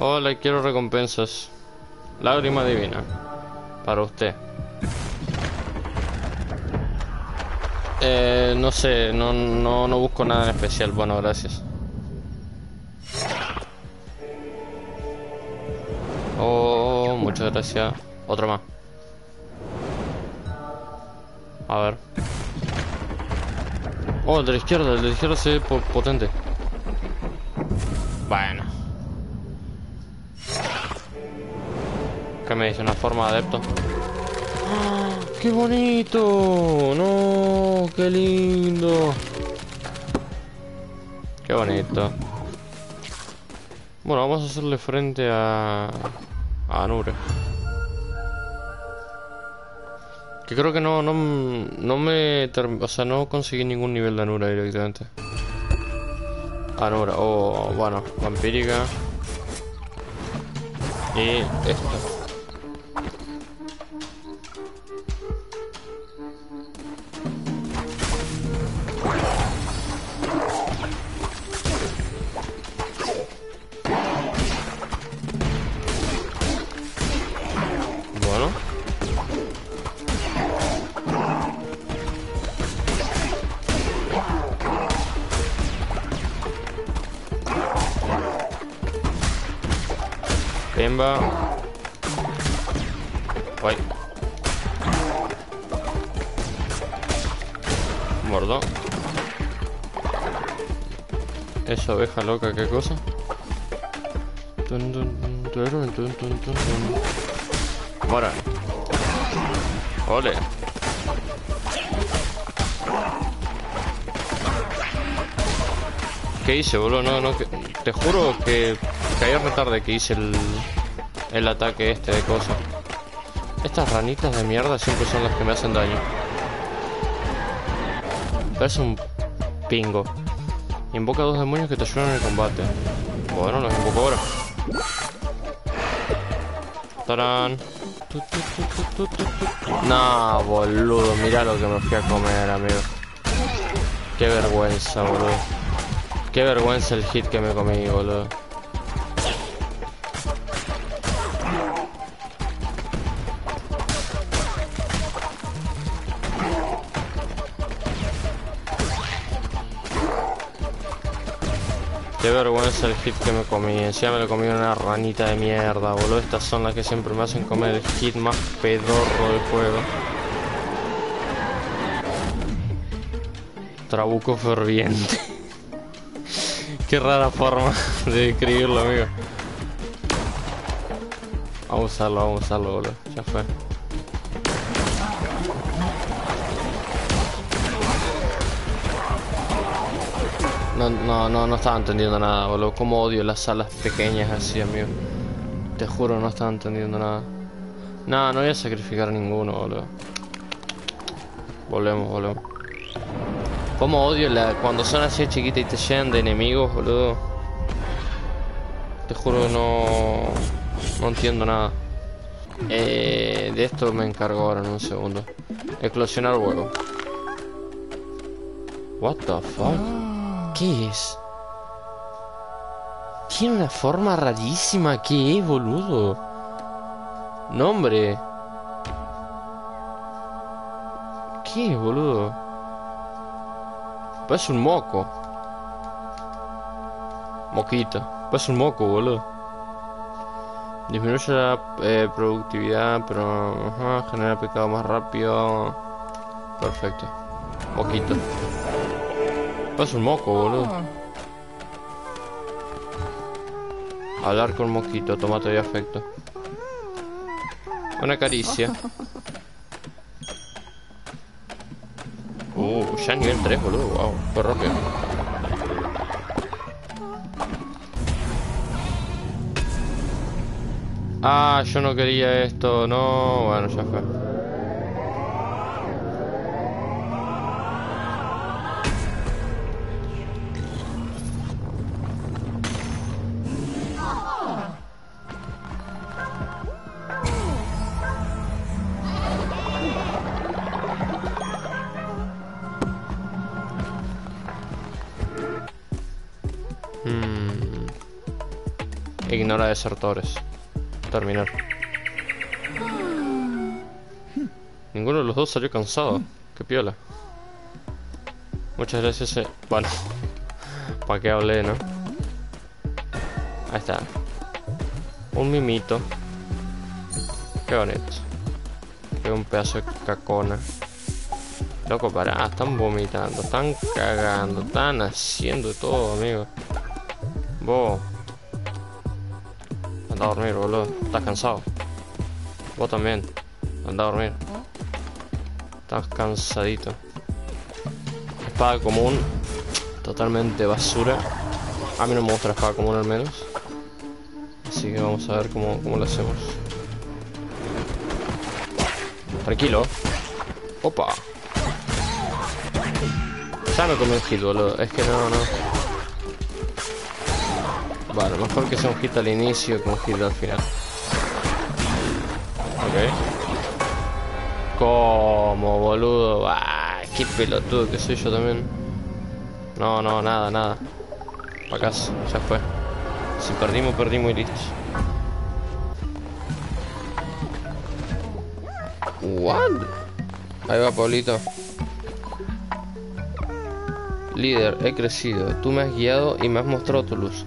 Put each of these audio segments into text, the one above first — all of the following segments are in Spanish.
Hola, quiero recompensas. Lágrima divina. Para usted. Eh, no sé, no, no, no busco nada en especial. Bueno, gracias. Oh, muchas gracias. Otro más. A ver. Oh, el de la izquierda, el de la izquierda se ve po- potente. Bueno. ¿Qué me dice? ¿Una forma de adepto? ¡Ah! ¡Qué bonito! ¡No! ¡Qué lindo! ¡Qué bonito! Bueno, vamos a hacerle frente a... A Anure. Que creo que no, no, no me... O sea, no conseguí ningún nivel de Anura directamente. Anura, o bueno, vampírica. Y esto. Uy. Mordo. Esa oveja loca, ¿qué cosa? Mora. Ole. ¿Qué hice, boludo? No, no, que- te juro que caí re tarde que hice el, el ataque este de cosas. Estas ranitas de mierda siempre son las que me hacen daño. Parece un pingo. Invoca dos demonios que te ayudan en el combate. Bueno, los invoco ahora. Tarán. No, boludo, mira lo que me fui a comer, amigo. Qué vergüenza, boludo. Qué vergüenza el hit que me comí, boludo. Qué vergüenza el hit que me comí. Encima me lo comí una ranita de mierda, boludo. Estas son las que siempre me hacen comer el hit más pedorro del juego. Trabuco ferviente. Qué rara forma de escribirlo, amigo. Vamos a usarlo, vamos a usarlo, boludo. Ya fue. No, no, no, no estaba entendiendo nada, boludo. Cómo odio las salas pequeñas así, amigo. Te juro, no estaba entendiendo nada. No, no voy a sacrificar ninguno, boludo. Volvemos, volvemos. Cómo odio la, cuando son así chiquitas y te llenan de enemigos, boludo. Te juro no... No entiendo nada. Eh, de esto me encargo ahora en un segundo. Eclosionar huevo. What the fuck? ¿Qué es? Tiene una forma rarísima. ¿Qué es, boludo? Nombre. ¿Qué es, boludo? Parece un moco. Moquito. Parece un moco, boludo. Disminuye la eh, productividad, pero ajá, genera pecado más rápido. Perfecto. Moquito. Parece un moco, boludo. Hablar con moquito, tomate de afecto. Una caricia. Uh, ya nivel 3, boludo. Wow, fue rápido. Ah, yo no quería esto, no. Bueno, ya fue. Hmm. Ignora desertores. Terminar. Ninguno de los dos salió cansado. Qué piola. Muchas gracias. Eh. Bueno. ¿Para qué hablé, no? Ahí está. Un mimito. Qué bonito. Qué un pedazo de cacona. Loco, para, están vomitando, están cagando, están haciendo todo, amigo. Vos. Anda a dormir, boludo. Estás cansado. Vos también. Anda a dormir. Estás cansadito. Espada común. Totalmente basura. A mí no me gusta la espada común al menos. Así que vamos a ver cómo, cómo lo hacemos. Tranquilo. Opa. Ya me comí un hit, boludo. Es que no, no. Bueno, mejor que sea un hit al inicio que un hit al final. Ok. ¿Cómo, boludo? Ah, qué pelotudo que soy yo también. No, no, nada, nada. Pa' casa, ya fue. Si perdimos, perdimos y listo. What? Ahí va, Pablito. Líder, he crecido. Tú me has guiado y me has mostrado tu luz.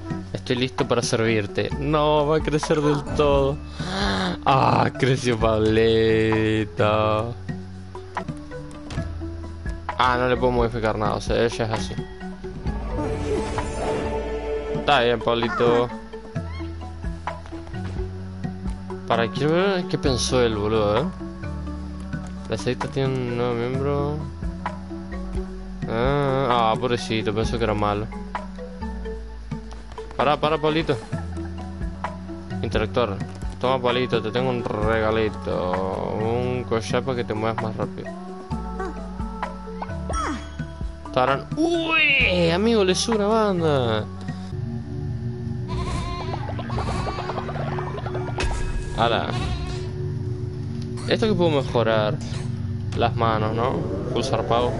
Listo para servirte. No, va a crecer del todo. Ah, creció Pablita. Ah, no le puedo modificar nada. O sea, ella es así. Está bien, Pablito. Para quiero qué pensó el boludo, ¿eh? La secta tiene un nuevo miembro. Ah, ah, pobrecito, pensó que era malo. Para, para, Pablito. Interactor. Toma, Palito, te tengo un regalito. Un collar para que te muevas más rápido. Taran. ¡Uy! Amigo, le sube una banda. Ahora. Esto que puedo mejorar. Las manos, ¿no? Full zarpado.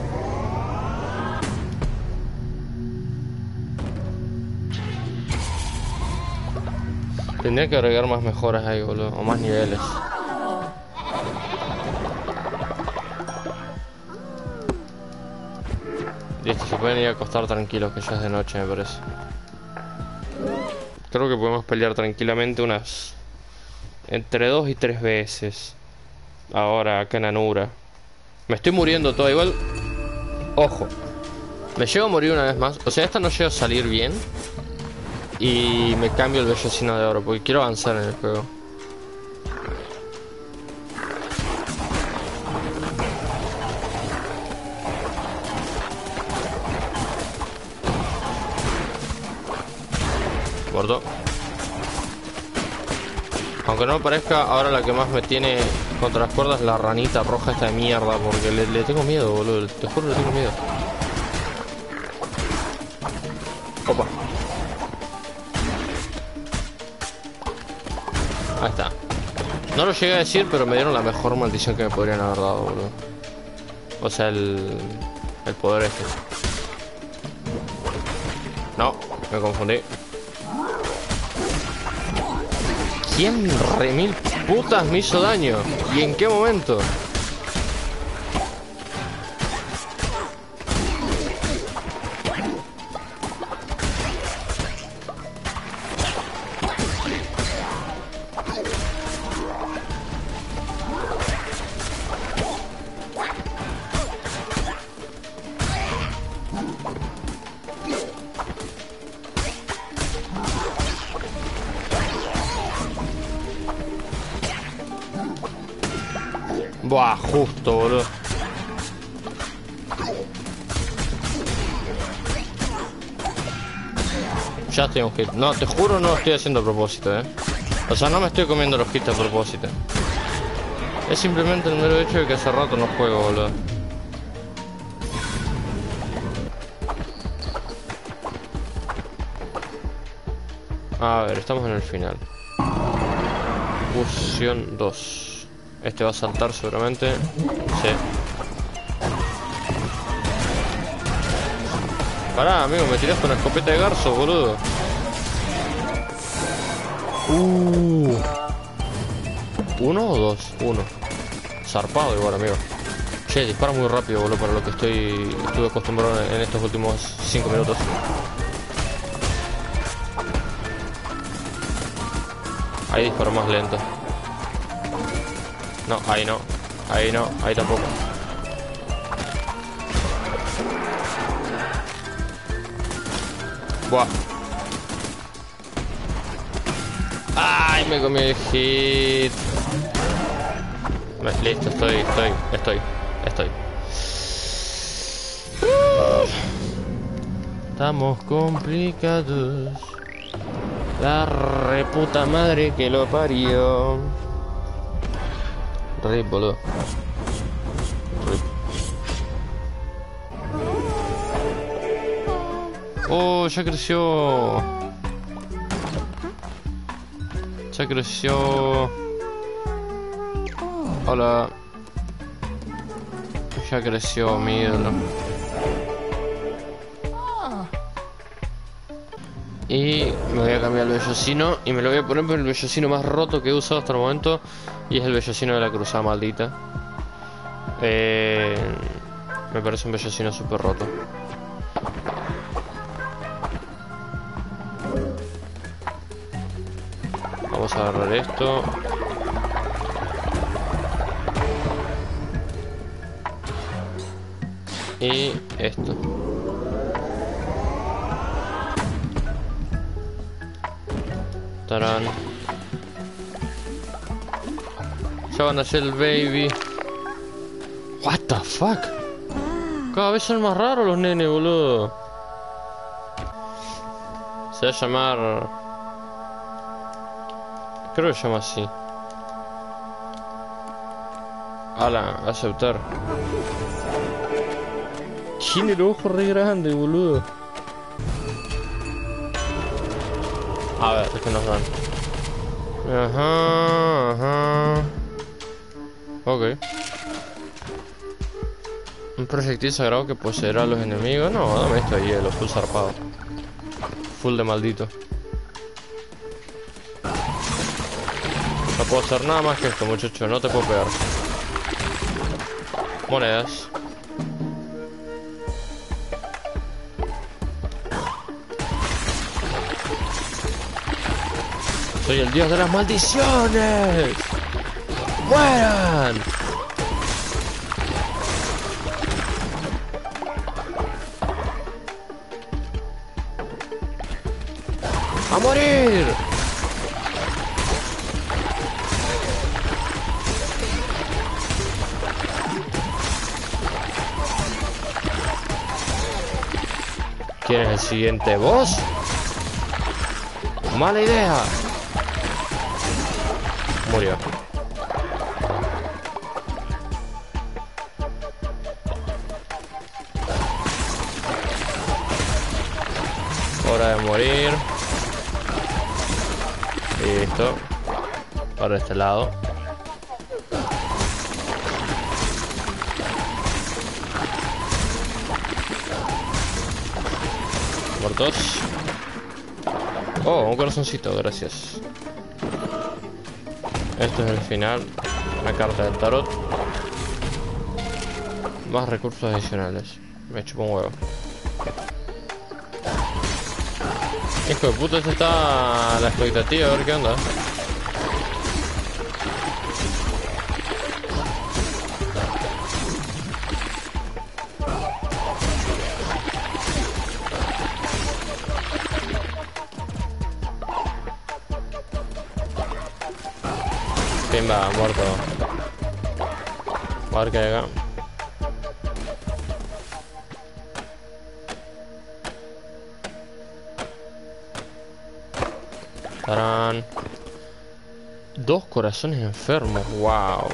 Tendría que agregar más mejoras ahí, boludo. O más niveles. Listo, se pueden ir a acostar tranquilos que ya es de noche, me parece. Creo que podemos pelear tranquilamente unas... Entre dos y tres veces. Ahora, acá en Anura. Me estoy muriendo todo igual. Ojo. Me llego a morir una vez más. O sea, esta no llega a salir bien. Y me cambio el vellocino de oro porque quiero avanzar en el juego. Gordo. Aunque no parezca, ahora la que más me tiene contra las cuerdas es la ranita roja esta de mierda. Porque le, le tengo miedo, boludo. Te juro le tengo miedo. Ahí está. No lo llegué a decir, pero me dieron la mejor maldición que me podrían haber dado, boludo. O sea, el, el poder este. No, me confundí. ¿Quién remil putas me hizo daño? ¿Y en qué momento? Buah, justo, boludo. Ya estoy un hit. No, te juro no lo estoy haciendo a propósito, eh. O sea, no me estoy comiendo los hits a propósito. Es simplemente el mero hecho de que hace rato no juego, boludo. A ver, estamos en el final. Fusión 2. Este va a saltar seguramente. Sí. Pará, amigo, me tirás con la escopeta de garzo, boludo. Uh. ¿Uno o dos? Uno. Zarpado igual, amigo. Che, dispara muy rápido, boludo, para lo que estoy estuve acostumbrado en estos últimos 5 minutos. Ahí disparo más lento. No, ahí no. Ahí no, ahí tampoco. Buah. Ay, me comí el hit. Listo, estoy, estoy, estoy, estoy. Estamos complicados. La reputa madre que lo parió. Rip, boludo. Rip. Oh, ya creció. Ya creció. Hola. Ya creció mi. Y me voy a cambiar el vellocino y me lo voy a poner por el vellocino más roto que he usado hasta el momento. Y es el vellocino de la cruzada maldita. Eh, me parece un vellocino súper roto. Vamos a agarrar esto. Y esto. Tarán. Ya van a ser el baby. What the fuck? Cada vez son más raros los nenes, boludo. Se va a llamar... Creo que se llama así. Ala, aceptar. Tiene el ojo re grande, boludo. A ver, es que nos dan. Ajá, ajá. Ok. Un proyectil sagrado que poseerá a los enemigos. No, dame esto de hielo, full zarpado. Full de maldito. No puedo hacer nada más que esto, muchacho. No te puedo pegar. Monedas. Soy el dios de las maldiciones. ¡Mueran! ¡A morir! ¿Quién es el siguiente boss? Mala idea. Murió. Morir. Listo. Para este lado. Muertos. Oh, un corazoncito, gracias. Esto es el final. La carta del tarot. Más recursos adicionales. Me chupo un huevo. Hijo de puta, esta está la expectativa, a ver qué onda. Pimba, muerto. A ver qué hay Tarán. Dos corazones enfermos, wow.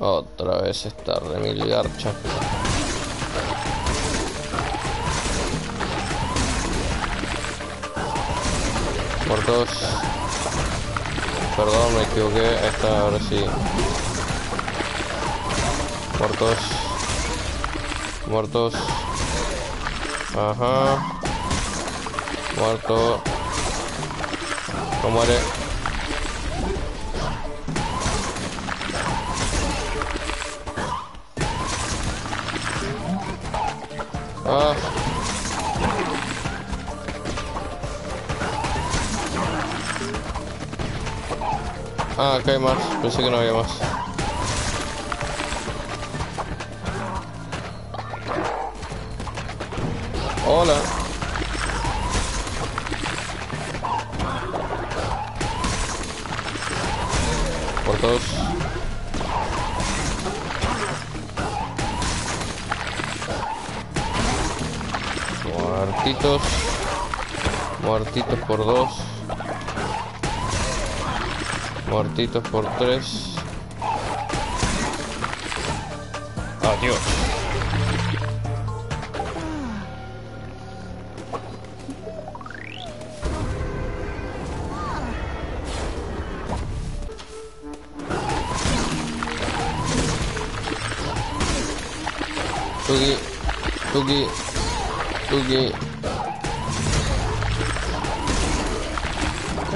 Otra vez esta remil garcha. Muertos. Perdón, me equivoqué. Esta ahora sí. Muertos. Muertos. Ajá. Muerto. No muere. Ah. Ah, acá hay más. Pensé que no había más. Hola. Muertitos. Muertitos por dos. Muertitos por tres. Adiós. Tugi, Tugi, Tugi.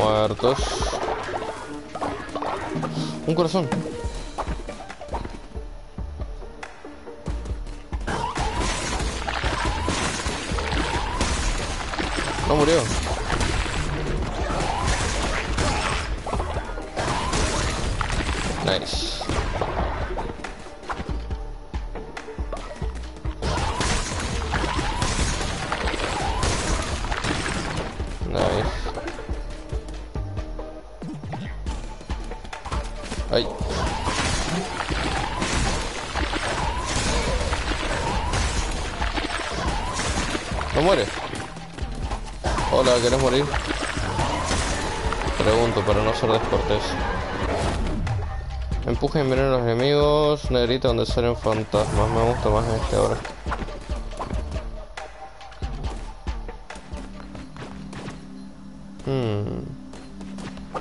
Muertos. Un corazón. No murió. Nice. Hola, ¿querés morir? Pregunto para no ser descortés. Empuja y envenena a los enemigos. Negrita donde salen fantasmas. Me gusta más este ahora. Hmm.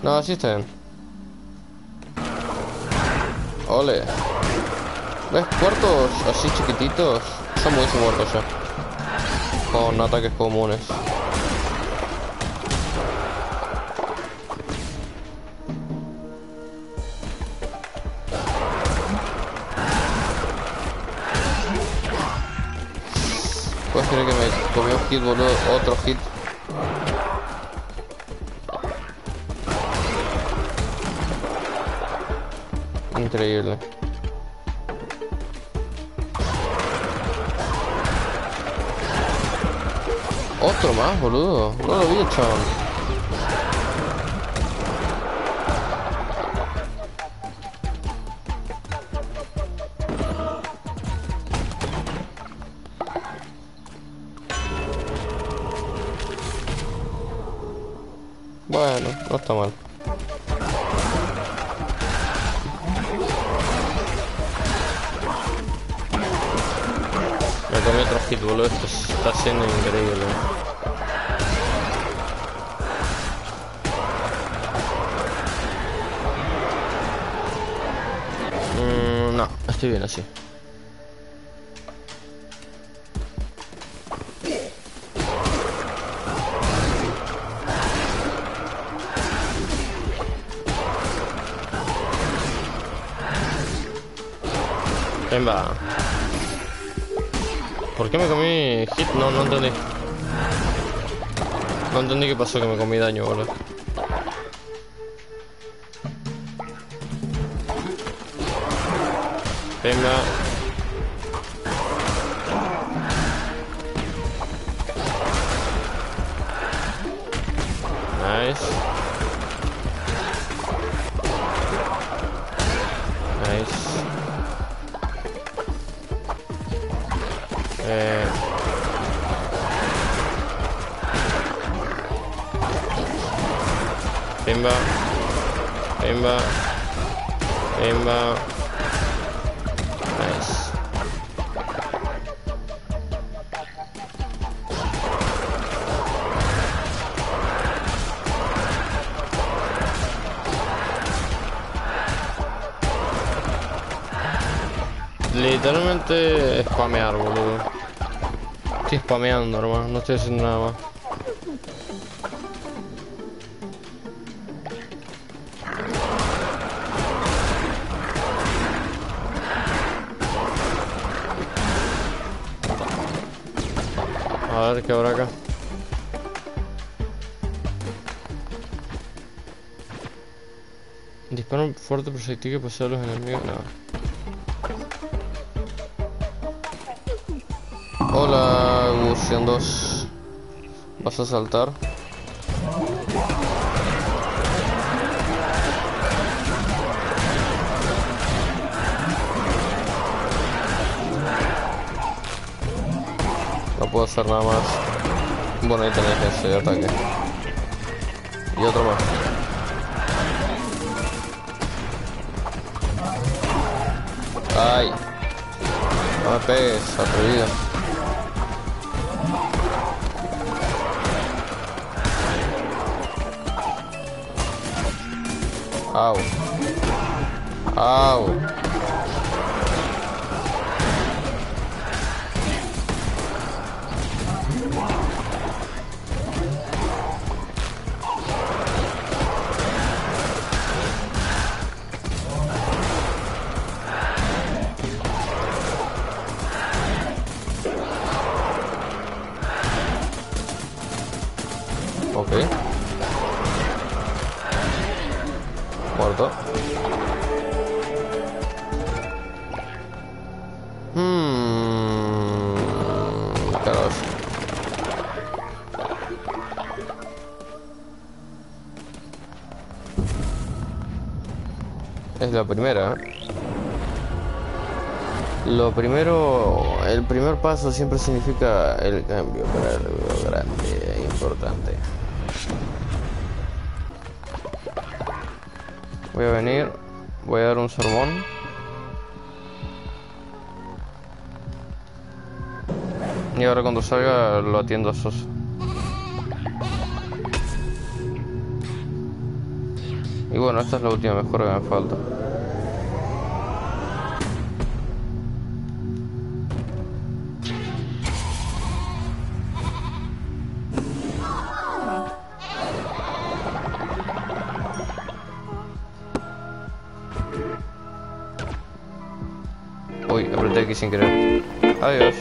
No, así está. Ole. ¿Ves? Cuartos así chiquititos son muy muertos ya. Con ataques comunes. ¿Puedes creer que me comió un hit, boludo? Otro hit. Increíble. Otro más, boludo. No lo vi, chaval. Me comí otro hit, boludo. Esto está siendo increíble. Mm, no, estoy bien así. Va. ¿Por qué me comí hit? No, no entendí. No entendí qué pasó que me comí daño, boludo. Venga. Nice. Pimba. Pimba. Pimba. Nice. Literalmente spamear, boludo. Estoy spameando, hermano. No estoy haciendo nada más. A ver qué habrá acá. Dispara un fuerte proyectil que posee a los enemigos. No. Hola, Gusion 2. ¿Vas a saltar? Puedo hacer nada más. Bueno, ahí tenés ese ataque. Y otro más. Ay. No me pegues, atrevido. Au. Au. La primera. Lo primero, el primer paso siempre significa el cambio para grande e importante. Voy a venir, voy a dar un sermón. Y ahora cuando salga lo atiendo a Sosa. Y bueno, esta es la última mejora que me falta. kesin girer. Hayır.